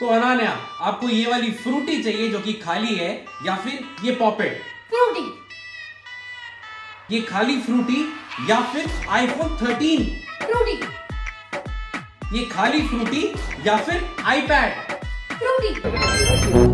तो अनान्या आपको ये वाली फ्रूटी चाहिए जो कि खाली है या फिर ये पॉपेट? फ्रूटी। ये खाली फ्रूटी या फिर आईफोन 13 फ्रूटी। ये खाली फ्रूटी या फिर आईपैड फ्रूटी।